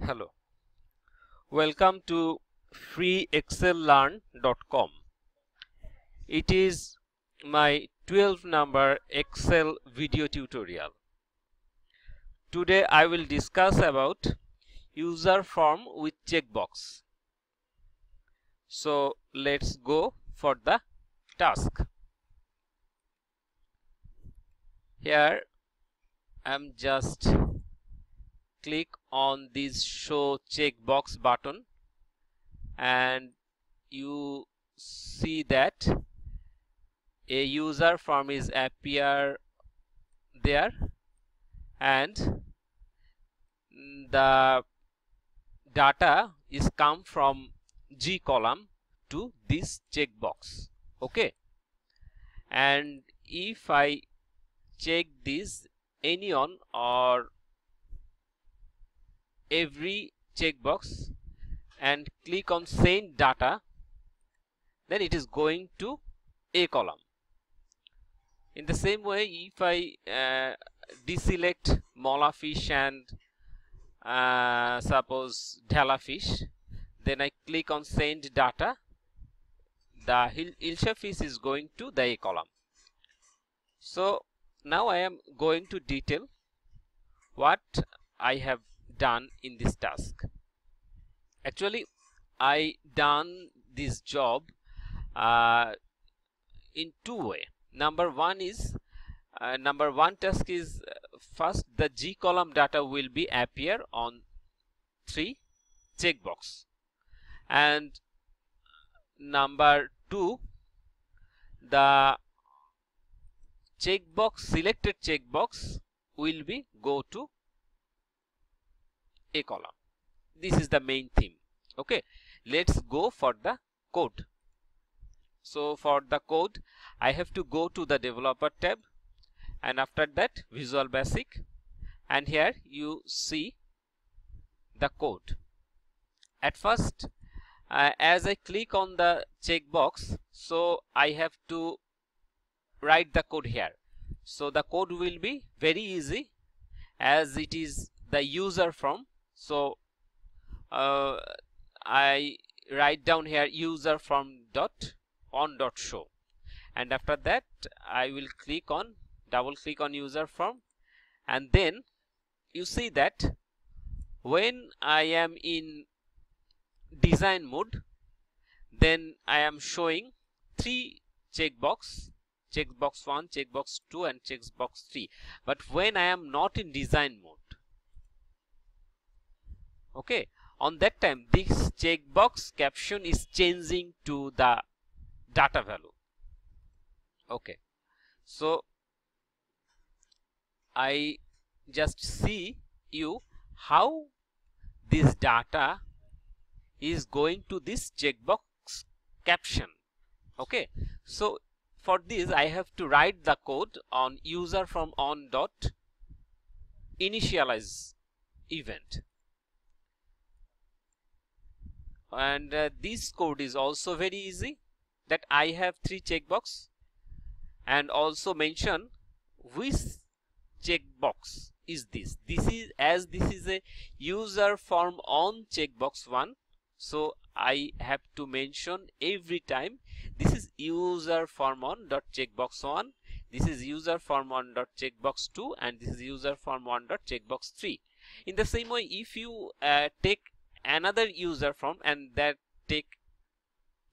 Hello. Welcome to freeexcellearn.com. It is my 12 number Excel video tutorial. Today I will discuss about user form with checkbox. So let's go for the task. Here I am just click on this show checkbox button and you see that a user form is appear there and the data is come from G column to this checkbox okay? And if I check this any on or every checkbox and click on send data then it is going to a column. In the same way if I uh, deselect mola fish and uh, suppose dhala fish then I click on send data the Ilsha fish is going to the A column. So now I am going to detail what I have done in this task. Actually I done this job uh, in two way. Number one is uh, number one task is uh, first the G column data will be appear on three checkbox. And number two the checkbox selected checkbox will be go to a column. This is the main theme. Okay. Let's go for the code. So for the code i have to go to the developer tab. And after that visual basic. And here you see the code. At first uh, as i click on the checkbox so i have to write the code here. So the code will be very easy as it is the user form so uh, I write down here user form dot on dot show. And after that I will click on double click on user form. And then you see that when I am in design mode then I am showing three checkbox checkbox 1 checkbox 2 and checkbox 3 but when I am not in design mode okay? On that time this checkbox caption is changing to the data value. Okay? So I just see you how this data is going to this checkbox caption. Okay? So for this I have to write the code on user form on dot initialize event and uh, this code is also very easy that I have three checkbox. And also mention which checkbox is this. This is as this is a user form on checkbox 1 so I have to mention every time this is user form on dot checkbox 1 this is user form on dot checkbox 2 and this is user form on dot checkbox 3 in the same way if you uh, take another user form and that take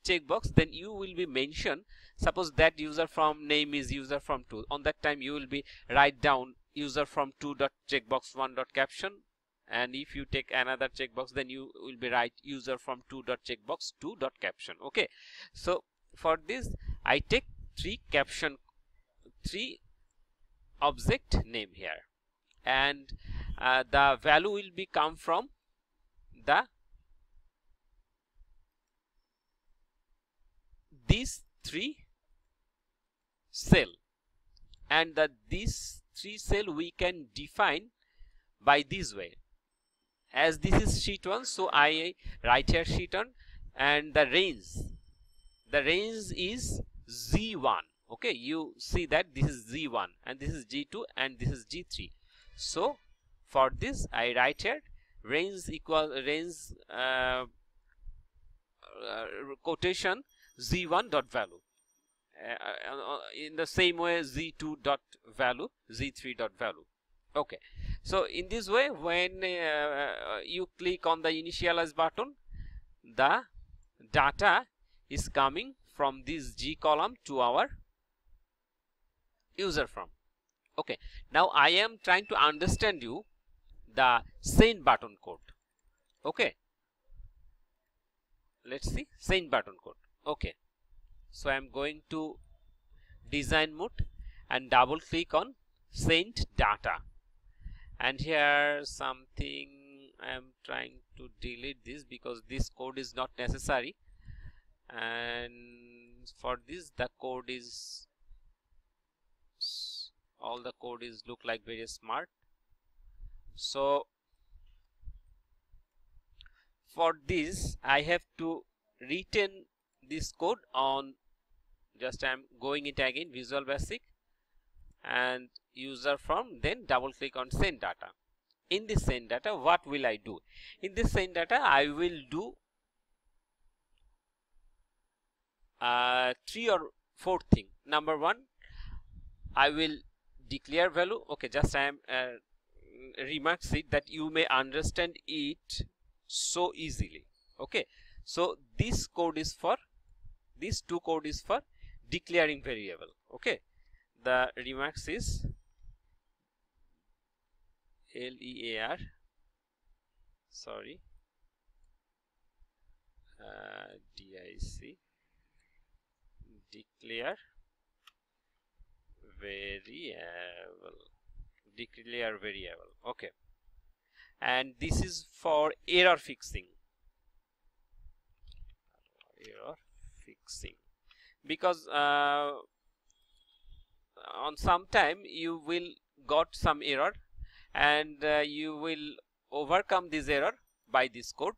checkbox then you will be mentioned. Suppose that user form name is user form 2 on that time you will be write down user form 2 dot checkbox 1 dot caption. And if you take another checkbox then you will be write user form 2 dot checkbox 2 dot caption. Okay. So for this i take three caption three object name here. And uh, the value will be come from the these three cell. And that these three cell we can define by this way. As this is sheet 1 so I write here sheet 1 and the range. The range is Z1 okay you see that this is Z1 and this is G2 and this is G3 so for this I write here range equal range uh, uh, quotation z1 dot value. Uh, uh, in the same way z2 dot value z3 dot value. Okay. So in this way when uh, you click on the initialize button the data is coming from this g column to our user form. Okay. Now i am trying to understand you the send button code. Okay. Let's see. Send button code. Okay. So i'm going to design mode and double click on send data. And here something i am trying to delete this because this code is not necessary. And for this the code is all the code is look like very smart so for this I have to retain this code on just I'm going it again Visual Basic and user form then double click on send data. In this send data what will I do? In this send data I will do uh, three or four thing. Number one I will declare value. Okay just I am uh, remarks it that you may understand it so easily. Okay. So this code is for this two code is for declaring variable. Okay. The remarks is lear sorry uh, dic declare variable declare variable. Okay. And this is for error fixing. Error fixing. Because uh, on some time you will got some error and uh, you will overcome this error by this code.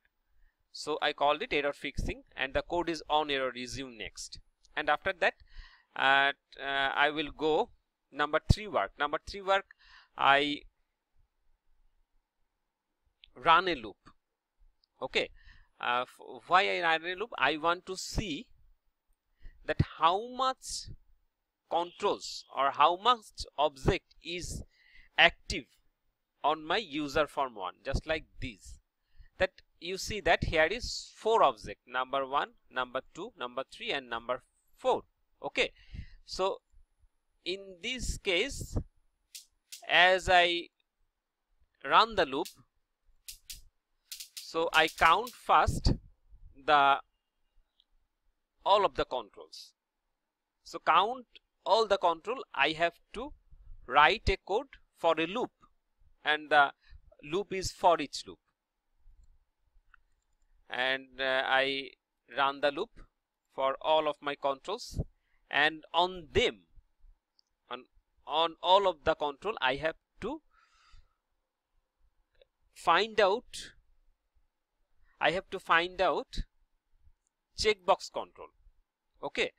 So I called it error fixing and the code is on error resume next. And after that uh, I will go number three work. Number three work I run a loop okay? Uh, why I run a loop? I want to see that how much controls or how much object is active on my user form one just like this. That you see that here is four object number one number two number three and number four okay? So in this case as I run the loop so I count first the all of the controls. So count all the control I have to write a code for a loop and the loop is for each loop. And uh, I run the loop for all of my controls and on them on all of the control I have to find out I have to find out checkbox control. Okay.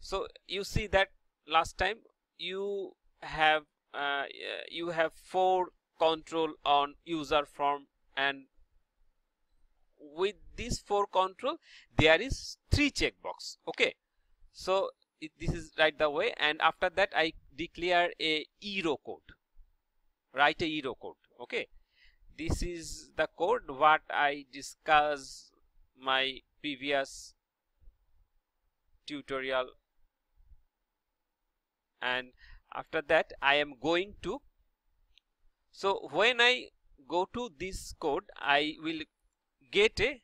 So you see that last time you have uh, you have four control on user form and with these four control there is three checkbox. Okay. So it, this is right the way and after that I declare a ERO code. Write a ERO code okay? This is the code what I discuss my previous tutorial. And after that I am going to so when I go to this code I will get a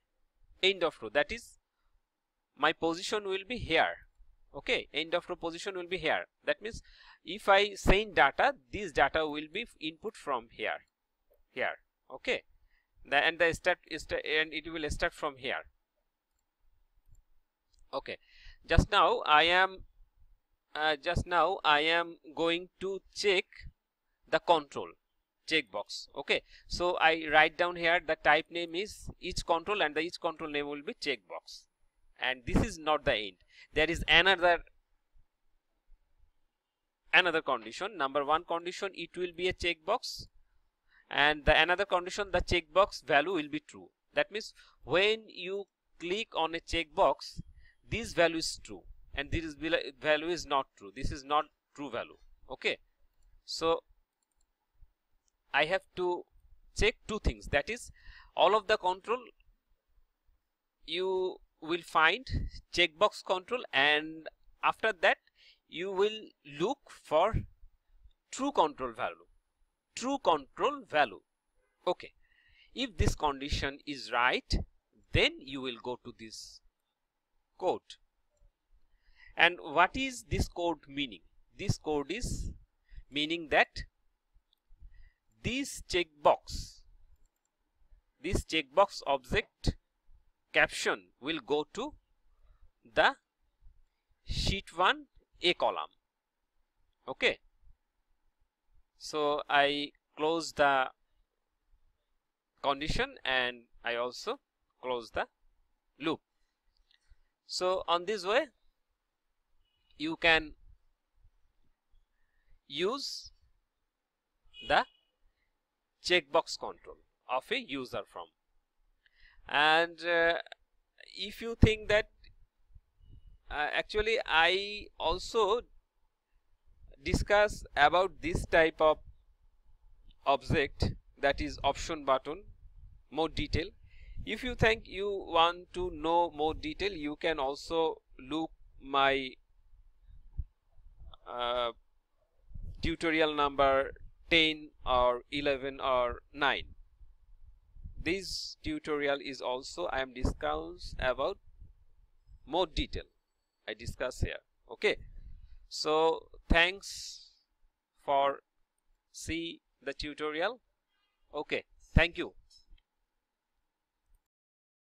end of row. That is my position will be here okay? End of row position will be here. That means if I send data this data will be input from here here okay? The, and the start is and it will start from here okay? Just now I am uh, just now I am going to check the control checkbox okay? So I write down here the type name is each control and the each control name will be checkbox. And this is not the end. There is another another condition. Number one condition it will be a checkbox. And the another condition the checkbox value will be true. That means when you click on a checkbox this value is true. And this value is not true. This is not true value. Okay. So I have to check two things. That is all of the control you will find checkbox control and after that you will look for true control value. True control value. Okay. If this condition is right then you will go to this code. And what is this code meaning? This code is meaning that this checkbox this checkbox object caption will go to the sheet 1 a column. Okay. So I close the condition and I also close the loop. So on this way you can use the checkbox control of a user form. And uh, if you think that uh, actually I also discuss about this type of object that is option button more detail. If you think you want to know more detail you can also look my uh, tutorial number 10 or 11 or 9 this tutorial is also I am discuss about more detail I discuss here. Okay. So thanks for see the tutorial. Okay. Thank you